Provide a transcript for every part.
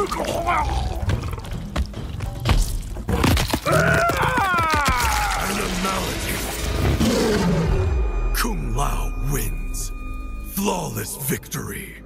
Anomaly! Kung Lao wins. Flawless victory.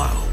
Wins.